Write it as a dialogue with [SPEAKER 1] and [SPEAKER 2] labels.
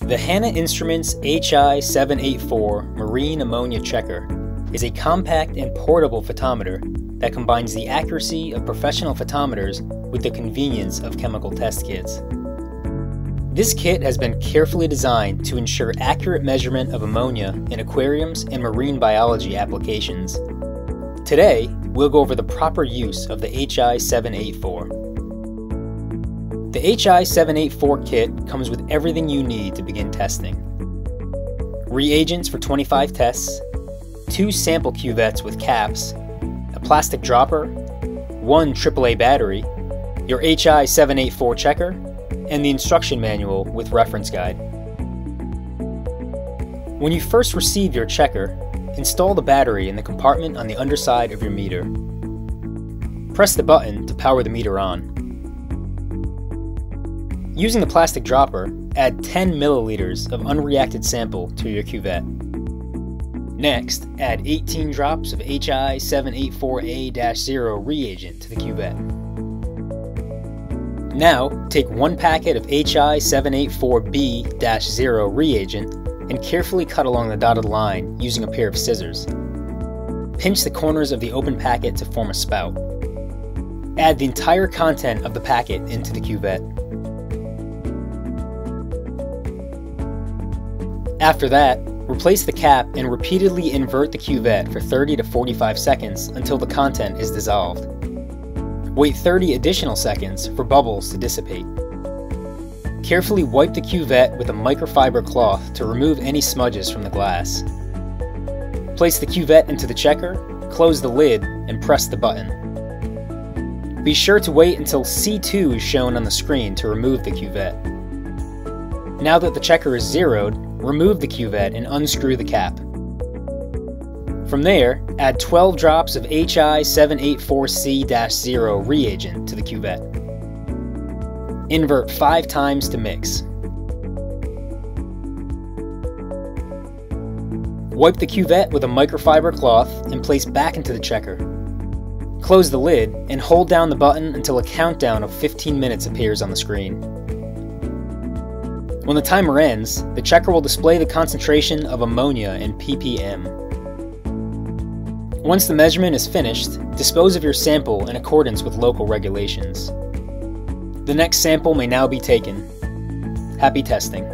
[SPEAKER 1] The Hanna Instruments HI784 Marine Ammonia Checker is a compact and portable photometer that combines the accuracy of professional photometers with the convenience of chemical test kits. This kit has been carefully designed to ensure accurate measurement of ammonia in aquariums and marine biology applications. Today, we'll go over the proper use of the HI784. The HI784 kit comes with everything you need to begin testing. Reagents for 25 tests, two sample cuvettes with caps, a plastic dropper, one AAA battery, your HI784 checker, and the instruction manual with reference guide. When you first receive your checker, install the battery in the compartment on the underside of your meter. Press the button to power the meter on. Using the plastic dropper, add 10 milliliters of unreacted sample to your cuvette. Next, add 18 drops of HI784A-0 reagent to the cuvette. Now, take one packet of HI784B-0 reagent and carefully cut along the dotted line using a pair of scissors. Pinch the corners of the open packet to form a spout. Add the entire content of the packet into the cuvette. After that, replace the cap and repeatedly invert the cuvette for 30 to 45 seconds until the content is dissolved. Wait 30 additional seconds for bubbles to dissipate. Carefully wipe the cuvette with a microfiber cloth to remove any smudges from the glass. Place the cuvette into the checker, close the lid, and press the button. Be sure to wait until C2 is shown on the screen to remove the cuvette. Now that the checker is zeroed, remove the cuvette and unscrew the cap. From there, add 12 drops of HI784C-0 reagent to the cuvette. Invert 5 times to mix. Wipe the cuvette with a microfiber cloth and place back into the checker. Close the lid and hold down the button until a countdown of 15 minutes appears on the screen. When the timer ends, the checker will display the concentration of ammonia in ppm. Once the measurement is finished, dispose of your sample in accordance with local regulations. The next sample may now be taken. Happy testing.